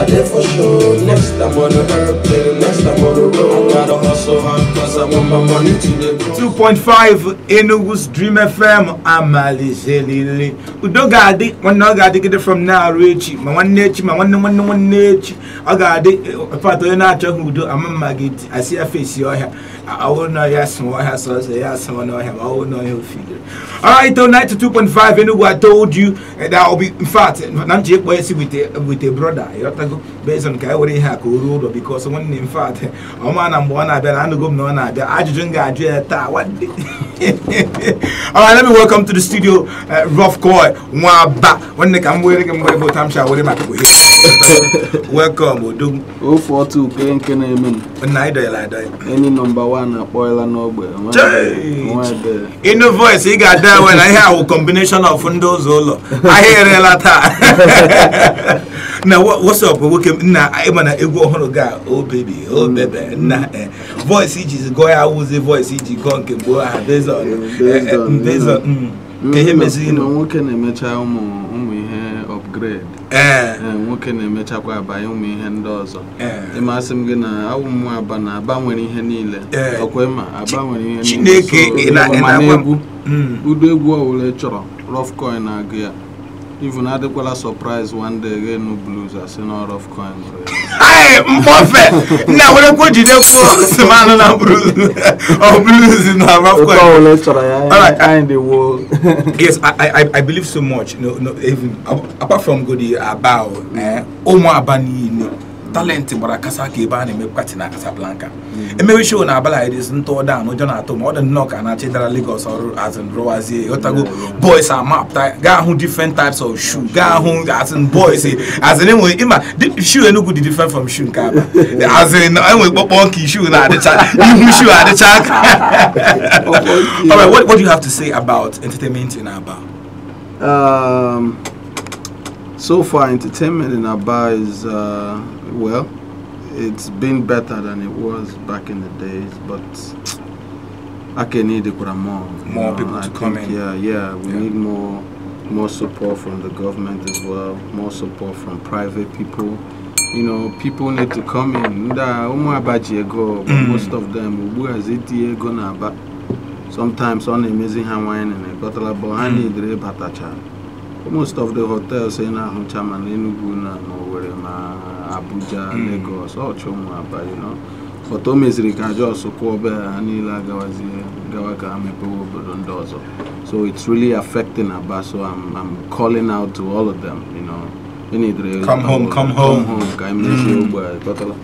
I did for sure. Next time on the airplane, next time on the road. I gotta hustle hard cause I want my money to grow. 2.5 Enugu's Dream FM amalizelile udo ga-adị nwanne ọ ga-adịgide from now echi ma nwanne echi ma nwanne nwanne nwanne echi ọ ga-adị pat onye na-achọghị udo ama mma gị asị ya fesi ọhịa ọwụ na ya sụọ ọhịa sọsọ ya sụọ n'ọhịa ma ọwụ na ọhịa ofidere alright though 92.5 Enugu I told you eh, that I'll be in fact na nche ekpo esi with a, with a brother. Ịghọtago based on ka e were ihe a ka o ruo because nwanne in fact ọma na mgbe ọ na-abịa na anụgo m na ọ na-abịa ajụjụ m ga-ajụ ya taa Alright, let me welcome to the studio uh, Rough Coy Nwaba. Nwanne ka m were gị mgbe bụ tam sha were maka ohe. Welcome Odogwu. ofe otu uke nke na-eme m Nna anyị dọyala adọya. enyi nọmba wan akpọela n'ogbe nwa Chee! nwa ebere Ịnụ voice ị ga-ada ewe na ihe ahụ combination of ndị ụzọ ụlọ. Ahịa erela taa. na wha- what's up nwoke m? nna ịma na egwu ọhụrụ ga o baby o bebe nna eh, voice iji gụọ ya awụzi voice iji gụọ nke gboo ha based on eh, eh, based on mm, ka ihe meziri Ma nụ. nwoke na-emecha ụmụ ụmụ ihe upgrade Eh, Ee, nwoke na-emechakwa abanye ụmụ ihe ndị ọzọ. Eh. ịmasị m gị na awụ m aba na aba nwere ihe niile. Ee. ọkwa ịma aba nwere ihe niile. Chineke, So, ị na- ị ma na-agwa m- na-egwu Mm. ụdị egwu ọbụla ị chọrọ Ruff Coin na-agụ ya even adịkwala surprise one day ga-enu blues asị na rough coin nwere ya. Ai, mkpọfe nna werekwa jide kwuo simanụ na blues. Ọ blues na rough coin ị chọrọ ya anyị dị wo yes I, I I believe so much. No no even apart from godi aba o, eh ụmụ aba niile talent gbara kasa ka ebe a na-eme pati na Casablanca. Emewe show na abala idis ntụ down ụjọ na-atụ ma ọ dị nnọọ ka na chidara Lagos ọrụ as in rụwazie ịghọtago boys are mapped gaa hụ different types of shoe gaa hụ as in boys eh, as in enwe ịma shoe Enugu dị different from shoe nke aba as in enwe kpọkpọ nke shoe na-adịcha ihu shoe adịcha aka Alright, what, what do you have to say about entertainment in Aba? Um, so far, entertainment in Aba is uh, well, it's been better than it was back in the days, but I can need it for more. More people I to come think, in. Yeah, yeah, we Yeah. need more, more support from the government as well, more support from private people. You know, people need to come in. Nda ụmụ Aba ji ego, but Mm. most of them ugbu a eti ego na Aba. sometimes ọ na-emezi ha wine na ịgọtala bụ ha Mm. Most of the hotels ị na-ahụcha ma n'Enugu na n'Owerri ma Abuja Mm. Lagos ọchụ ụmụ aba you know but o meziri ka Jos kwụọ be ha niile agawazie gawa ka ha mepewe obodo ndị ọzọ so it's really affecting Aba so I'm, I'm calling out to all of them you know ị nidere Come home, come home. ka emezie Mm. ogbe a,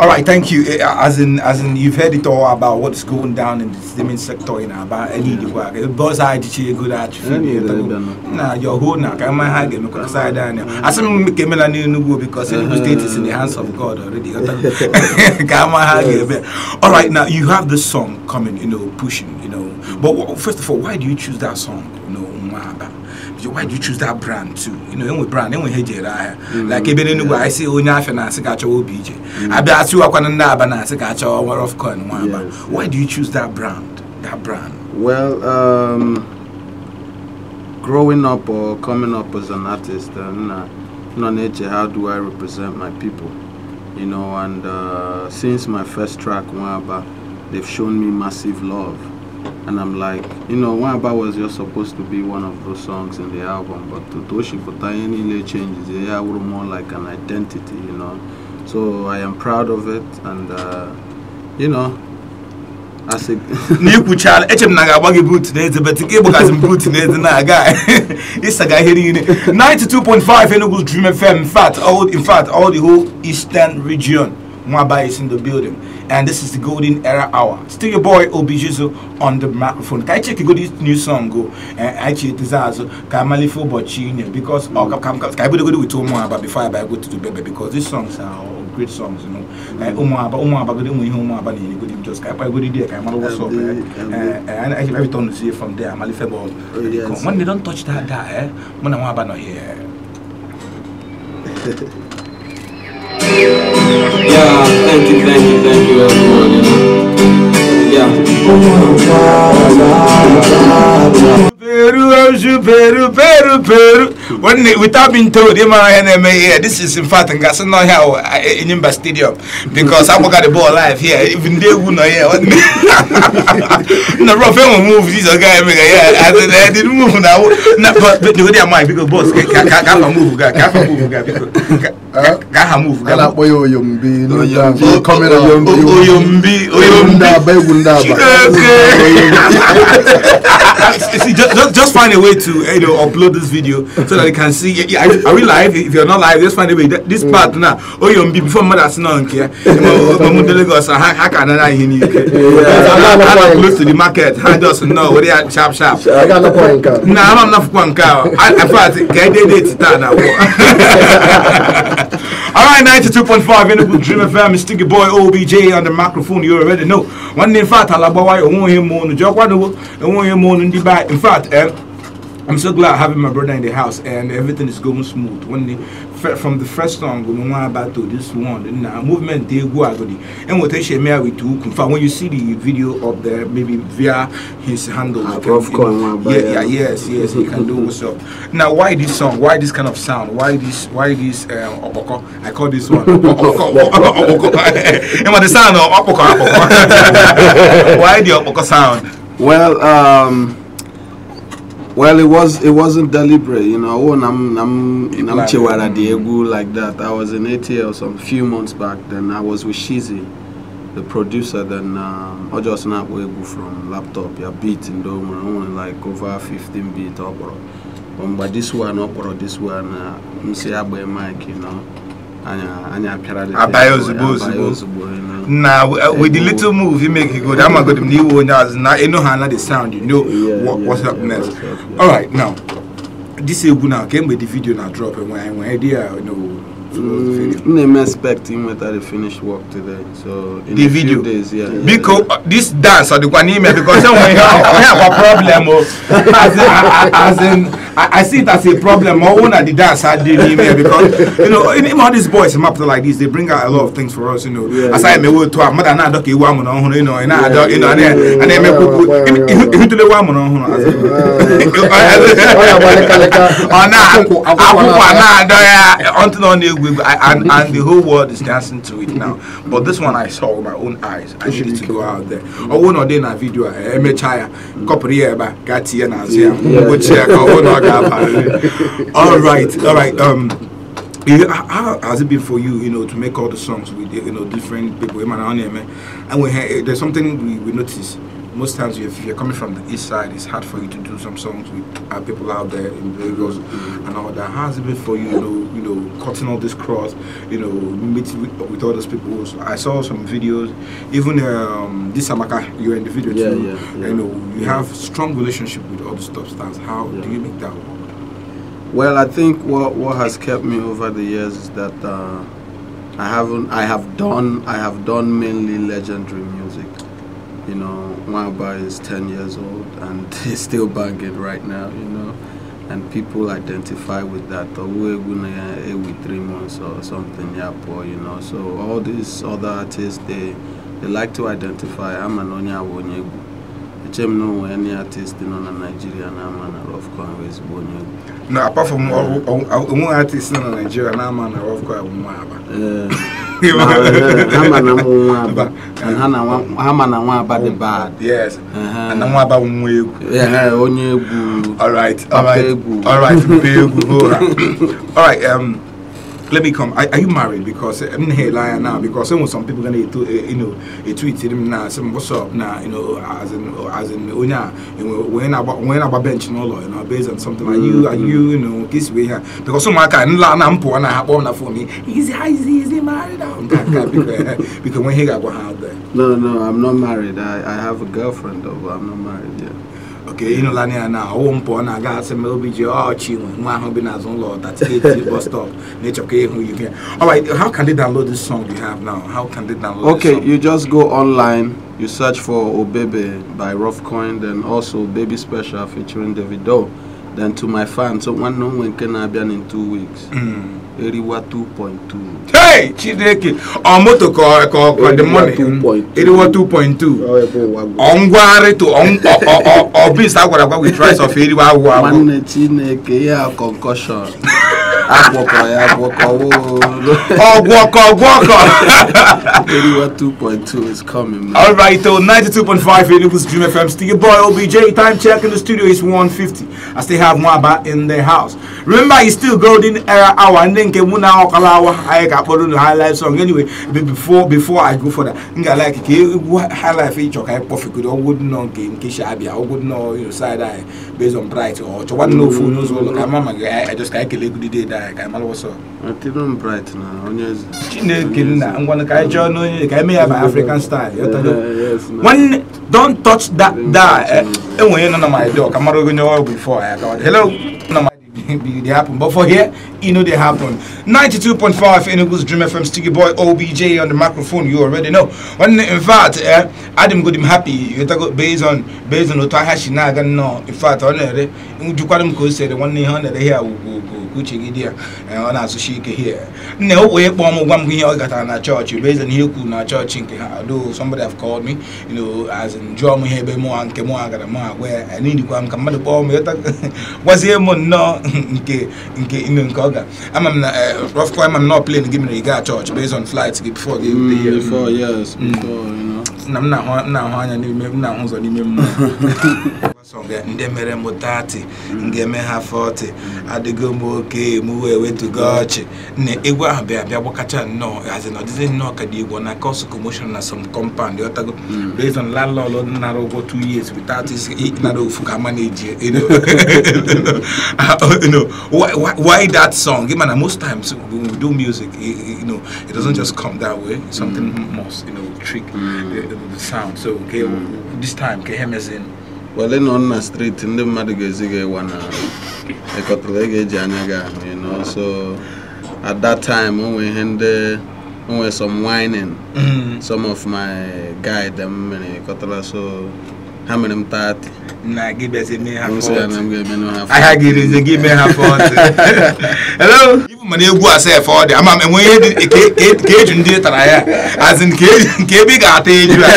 All right, thank you. Eh, uh, As in, as in, you've heard it all about what's going down in the entertainment sector in Aba. Any the work, boss I did good at Nah, your whole. Can I have him? Because I down there. As I'm making Melanie Nugu because eh, Enugu State is in the hands of God already. Have him? All right, now you have this song coming. You know, pushing. You know, but first of all, why do you choose that song? You know, Mwaba. Why do you choose that brand too? You know, enwe brand, enwe hejere ahịa. Like ebe n'Enugu, I see onye afịa na-asị ka achọwa obi ije. Abịa asịwakwana ndị Aba na-asị ka achọwa War of Coin Why do you choose that brand? That brand. Well, um, growing up or coming up as an artist, uh, na- na nature, how do I represent my people? You know, and uh, since my first track, Nwa Aba, they've shown me massive love. And I'm like, you know, Nwa Aba was just supposed to be one of those songs in the album, but Totoshi Kotayeni changes, yeah, were more like an identity, you know. So I am proud of it, and uh, you know, as a n'ikwuchala eche m na ga-agba gị boot n'eze bet nke ịgbagazi m boot n'eze na-aga ịsaga ihe niile 92.5 Enugu Dream FM in fact all in fact all the whole eastern region Nwa Aba is in the building and this is the golden era hour. Still your boy Obijizo on the microphone. Ka anyị check go this new song go? Anyị chetize azụ ka amalife ụbọchị inye because ọ ka ka ka anyị bidogodo with Ụmụaba before I go to the bebe because these songs are all great songs you know. Like Ụmụaba Ụmụaba godo enwe ihe Ụmụaba na-enye godo just ka anyị kpagodi there ka anyị mara what's up eh? Eh, eh, and every time we see it from there amalife ball Oh, yes. when they don't touch that that eh mụ na Nwaba nọ here know. Yeah. Veru Peru, Peru, Peru, Peru. When they- without being told, him and NMA here, this is in fact in Gasano here uh, in Imba Stadium because I got the ball live here. Even they wouldn't know here. No, rough move. This guy make yeah. I didn't move now. No, but but the way they mind because boss can't move guy, can't move guy because can't move a guy. na-akpọ ya oyombi Oyombi. ahụ coming out. Oyombi, Oyombi, egwu ndị Oyombi. aba egwu ndị aba See, just, just, just find a way to eh, you know upload this video so that you can see. Yeah, Are, are we live? If you're not live, just find a way. This part now, oh, you be before mother sin on here. Eh? Lagos, uh, how how can I hear you? How close to the market? How just know where they are sharp sharp. a ga-anọkwa nke a Nah, I'm not ahụ. I in fact, get it na All right, 92.5 Enugu Dream FM, it's Stinky Boy OBJ on the microphone. You already know. One in fact, alagbawa onwe ihe mụ unu. Jọkwa n'ugbo onwe ihe mụ unu ndị ba. In fact, eh, I'm so glad having my brother in the house and everything is going smooth. When the from the first song, we know about to this one, now movement they go agony. And what I share with you, in fact, when you see the video up there, maybe via his handle, Ah, can- you know, yeah, yeah. yes, yes, he can do what's up. Now, why this song? Why this kind of sound? Why this? Why this? Uh? I call this one. And what the sound of opoko, opoko. Why the opoko sound? Well, um, well, it was it wasn't deliberate, you know. I'm I'm I'm planned Chewara. Diegu like that. I was in ATL some few months back. Then I was with Shizi, the producer. Then um, I just not Egu from laptop. Yeah, beat in Dome only like over 15 beat up. Um, but this one or this one, uh, I'm say about mic, you know. Anya anya apịara the Abayo ozugbo, ozugbo. Now, uh, with the little move you make, you go. I'm going to new one. Now, you know how the sound. You know Yeah, what, yeah, what's up yeah, next. yeah. All right, now. This is now came with the video now drop and when I idea you know the. Mm, I'm expecting whether they finish work today. So in the a video few days, yeah. yeah, because uh, this dance or the email because we have, a problem oh. as in, I, I- as in I, I see it as a problem. More when the dance I did email because you know in, in all these boys in like this they bring out a lot of things for us you know. Yeah, as I may go to a mother now doc you want you know and I don't you know and then and then make people yeah, yeah. who do the one as in ọ na-agba lekaleka ọ na-akwụ Akwụkwọ akwụkwọ a na- na-adọ ya until ọ na-egwu egwu I- and and the whole world is dancing to it now. But this one I saw with my own eyes. I needed to go out there. Ọ dị na vidio a emechaa ya kọpụrụ ya ebe a gaa tinye n'azụ ya Yeah. Ga-aba all right all right um how has it been for you, you know, to make all the songs with you know different people? And there's something we, we notice. Most times, if you're coming from the east side, it's hard for you to do some songs with uh, people out there in Lagos and all that. Has it been for you, you know, you know, cutting all this cross, you know, meeting with, with all those people? So I saw some videos, even um, this Amaka, you're in the video Yeah, too. yeah, yeah. You know, you have strong relationship with all the top stars. How do you make that work? Well, I think what what has kept me over the years is that uh, I haven't I have done I have done mainly legendary music. You know, Nwa Aba is ten years old and he's still banging right now. You know, and people identify with that. With three months or something, yeah, you know. So all these other artists they they like to identify. I'm an Onya Wonyegu. Eche m na onwe any artist nọ na Nigeria na Ruff Coin wee ezigbo onye. No, apart from all artist in Nigeria, now man, I love quite one Eh, na- ha ma na ụmụ nwa aba and ha na nwa- ha ma na nwa aba dị bad Yes, Uh-huh. and I'm about one way. Eh, onye egwu All right, all right, Papa all right, Papa all right. All right. Um, let me come. Are, are you married? Because I'm here lying now. Because some some people gonna uh, you know a tweet to them now. Some what's up now? You know, as in as in oh you know, when about when about bench no law, you know, based on something like you are you you know this way here. Because some can la na mpo na hapo na for me. Is he is he is he married? now? Because because when he got go out there. no no i'm not married i, I have a girlfriend though but i'm not married yet Okay, you know, Lania now, home porn, I got some LBG, oh, chin, one hobby as on Lord, that's it, bus stop, nature, okay, who you can. All right, how can they download this song you have now? How can they download okay this song? you just go online you search for obebe by Ruff Coin then also baby special featuring davido then to my fans so one no one can be in two weeks Mm. Eriwa 2.2 hey chineke ọ moto ka ọ- ka ọ ka ọ dị Eriwa money 2.2. eriwo 2.2 Ọ ebe ụwa gwụ. ọ ngwagharị to ọ ọ- ọ- ọ- ọ bis a gwara agwa with rice of eriwo agwụ agwụ nwanne chineke ya concussion agwọkọ ya agwọkọ woo. ọgwụ ọkọ ọgwụ ọkọ eriwa 2.2 is coming man. All right, so 92.5 Enugu's Dream FM. Still your boy OBJ. Time check in the studio is 150. I still have Nwa Aba in the house. Remember, it's still golden era hour. And then Kemuna Okalawa. I got put on the highlight song. Anyway, be- before before I go for that, I like okay, what highlight feature. I perfect. I wouldn't know game. Kisha Abia. I wouldn't know you know side eye based on bright or to one no phone. knows Look, I'm mama. I I just can't kill it. Day die. I'm what's up. Atịrị m bright na onye eze. Chineke nna ngwana ka anyị chọọ n'onye ka eme ya by African style. You know? Eh, yes, man. One, don't touch that that. Enwe none of my door. Kamara onye ọrụ before I got. Hello. None of my be they happen, but for here, you know they happen. 92.5 Enugu's Dream FM Sticky Boy OBJ on the microphone. You already know. When in fact, uh, Adam good him happy. You talk based on based on Otaha Shinaga. No, in fact, on there, you quite him could say the one hundred here. Uche gị dị ya eh, ọ na-asụchi ike here. Nne o wee kpọọ m gwa m ihe ọ gatara na chọọchị based on ihe kwuru na chọọchị nke ha. Do somebody have called me you know as in jụọ m ihe ebe mụa nke mụa gara mụ agwa ya anidikwa m ka mmadụ kpọọ m gwazie m nnọọ nke nke inu nke ọ ga. Ama m na rọfkwa ama m nọ plane gị mere ị gaa chọọchị based on flight gị before gị Mm, before yes before you know. Na m na-ahụ m anya n'ime m na-ahụ ụzọ n'ime mmụọ. ndị mere m 30 m ga-eme ha 40 adịgo m oke m wee wetugo ọchị. Nne egwu ahụ bịa bịa gbakacha nnọọ. Hazi na ọdịzi nnọọ ka dị egwu na cause commotion na some compound ọtago mm. based on landlord nara ụgwọ 2 years without nara ofu ka ama na-eji you know. Uh, you know why, that song? Give man most times when we do music you, know it doesn't just come that way. Something mm. must you know trick mm. the, the, the sound. So okay this time ka in wele nọ na street ndị mmadụ ga-ezi gị ịwa na ịkọtara ị ga-eji anya gị ahụ you know. So at that time o nwee ihe ndị o nwee some whining. Mm. some of my guy dem mere ịkọtara so ha mere m 30 na ahịa gị rizi gị mee ha fọt hello? Mana egwu asa efe ọ dị ama m enwe ihe ka- eju ndị tara ya azin nke ebe ị ga-ata eju a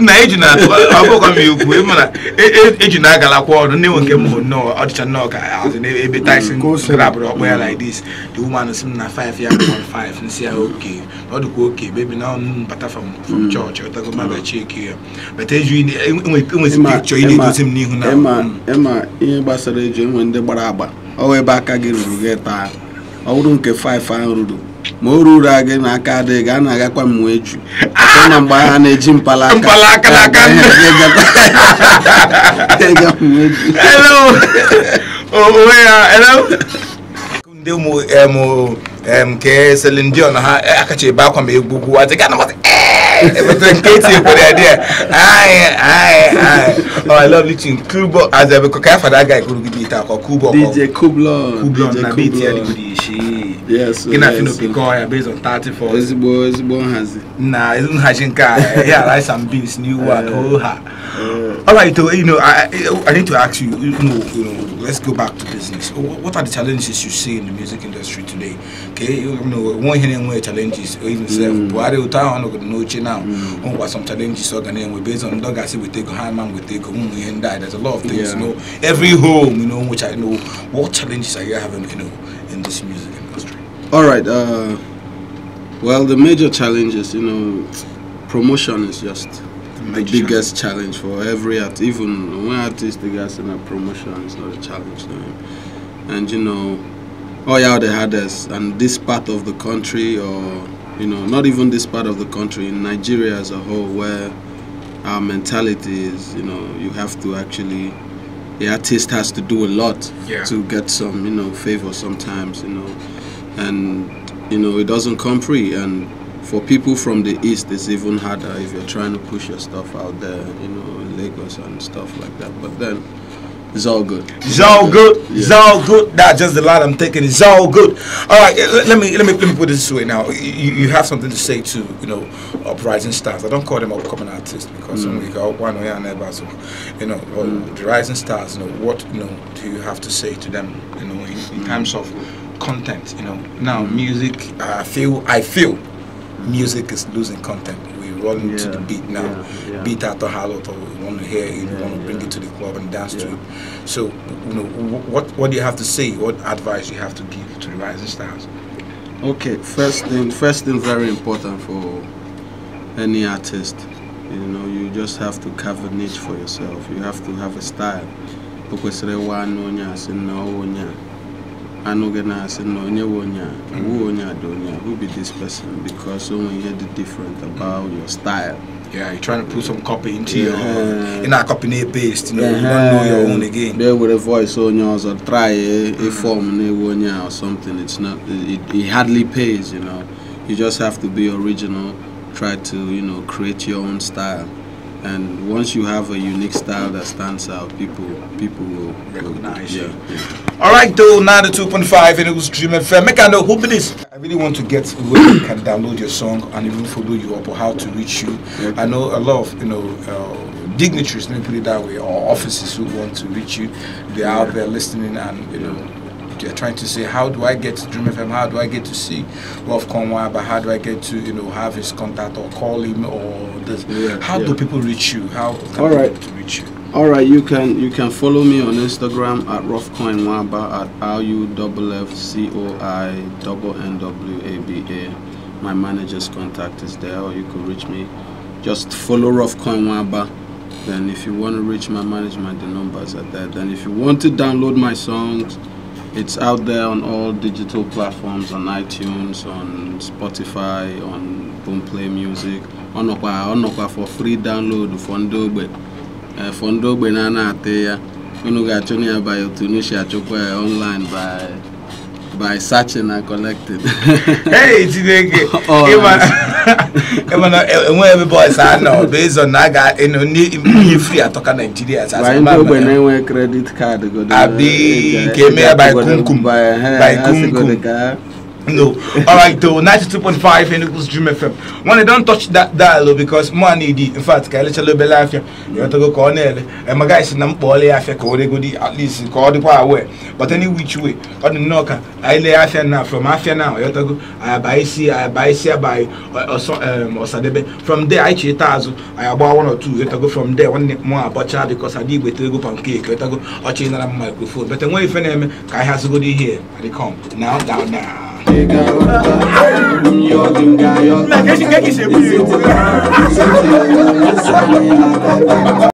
nna eju na ọ bụkwa m ekwu mana e- e- eju na agalakwa ọdụ ndị nwe nke m hụ nnọọ ọdịcha nnọọ ka azin ebe Tyson grabụrụ ọkpọ ya like this the woman si m na 5 ya 1.5 nsị ya oke ọ dịkwa oke bebi na ọnụ bata from from church ọtago ma bịa cheki ya but eju enwezi pikchọ ị na-egosi m n'ihu na ihe gbasara eji enwe ndị gbara agba ọwa ebe aka gị ruru gị taa. Ọ bụrụ nke 5 ahụ ruru ma o ruru gị na aka adịghị gị a na-agakwa m eju ọtọ na mgbe ha na-eji mpala aka ndị ụmụ em em ke Celine Dion ha eh, akacha ebe akwa ma egwu gwu adịga na mata ebe nke eti ekwere ya dị ya ayi ayi ayi oh i love listening kubo as ebe ka fada aga ikuru gidi ita ko kubo? Ko DJ Kublon. Kubo DJ na beat ya dị Kublon gudi shi Yes, gị na yes. fino piko ya based on 34 ezigbo ezigbo nhazi. Na nhazi nke a ya rice and beans new one. Oh ha. All right, so, you know, I, I I need to ask you, you know, you know, let's go back to business. What are the challenges you see in the music industry today? Okay, you know, one here and where challenges, or even say, Buhari uta ono good no chi now. On what some challenges are gonna we based on dog I say we take a high man we take a woman and die. There's a lot of things, Yeah. you know. Every home, you know, which I know. What challenges are you having, you know, in this music industry? All right. Uh, well, the major challenges, you know, promotion is just the biggest challenge for every art. Even when artist they get in a promotion, it's not a challenge to them. And you know, oh yeah, the hardest. And this part of the country, or you know, not even this part of the country, in Nigeria as a whole, where our mentality is, you know, you have to actually. The artist has to do a lot Yeah. to get some, you know, favor sometimes, you know, and you know it doesn't come free and for people from the east it's even harder if you're trying to push your stuff out there you know in lagos and stuff like that but then it's all good. It's all good. It's all good. That's just the line I'm taking. It's all good. All right. Let, me let me let me put it this way. Now, you, you have something to say to you know uprising stars. I don't call them upcoming artists because some mm. we go oh, one way and never so you know or mm. the rising stars. You know what you know do you have to say to them? You know in, in mm. terms of content. You know now music. I feel I feel music is losing content. We rolling to the beat now. yeah, yeah. Beat out the hollow. We want to hear it. we want to bring yeah. it to the club and dance to it. So, you know, what what do you have to say? What advice you have to give to the rising stars? Okay, first thing, first thing very important for any artist. You know, you just have to carve a niche for yourself. You have to have a style. Ịwa anụ onye a sị na ọ onye a anụ gị na-asị na onye wụ onye a wụ onye a dị onye a who be this person because o nwere the different about your style Yeah, you're trying to put some copy into Yeah. your. You're not copying a paste. You know, you don't know your own again. bịa were voice onye ọzọ try eh, a mm. form na-ewu onye a or something it's not it, it hardly pays you know you just have to be original try to you know create your own style and once you have a unique style that stands out people people will Recognize yeah, you. yeah. All right, though, 92.5 and it was Dream FM. Make I know who be this. I really want to get where you can download your song and even follow you up or how to reach you. I know a lot of you know uh, dignitaries, let me put it that way, or offices who want to reach you. They're out there listening and you know they're trying to say, how do I get to Dream FM? How do I get to see Rolf Conway? But how do I get to you know have his contact or call him or this? Yeah, how do people reach you? How can All people reach you? All right, you can you can follow me on Instagram at ruffcoinnwaba at r u double f c o i double n w a b a. My manager's contact is there, or you could reach me. Just follow ruffcoinnwaba. Then, if you want to reach my management, the numbers are there. Then, if you want to download my songs, it's out there on all digital platforms on iTunes, on Spotify, on Boomplay Music. Ọnọkwa ọnọkwa for free download for ndị ogbe. For ndị ogbe na ana ate ya unu unu ya online by by searching and collecting. Hey Chineke Oh, ịma na enwe ebe boys a nọ based on na aga ịnụ ihe free atọka ndị ogbe na-enwe credit card godo Abi, ka eme ya by kumkum. By kumkum. No. All right, though. 92.5 Enugu's Dream FM. When they don't touch that dial, because need it. In fact, I let you little life? You have to go corner. And my guys, I'm poorly after call they the- at least call the power away. But any which way, on the knocker, I lay after now from after now. You have to go. I buy see, I buy see, I buy or so um or sadebe. From there, I cheat as I buy one or two. You have to go from there. One more about because I did with go pancake. You have to go or change another microphone. But then when you finish, I have to go here. I come now, down Like, I should get you some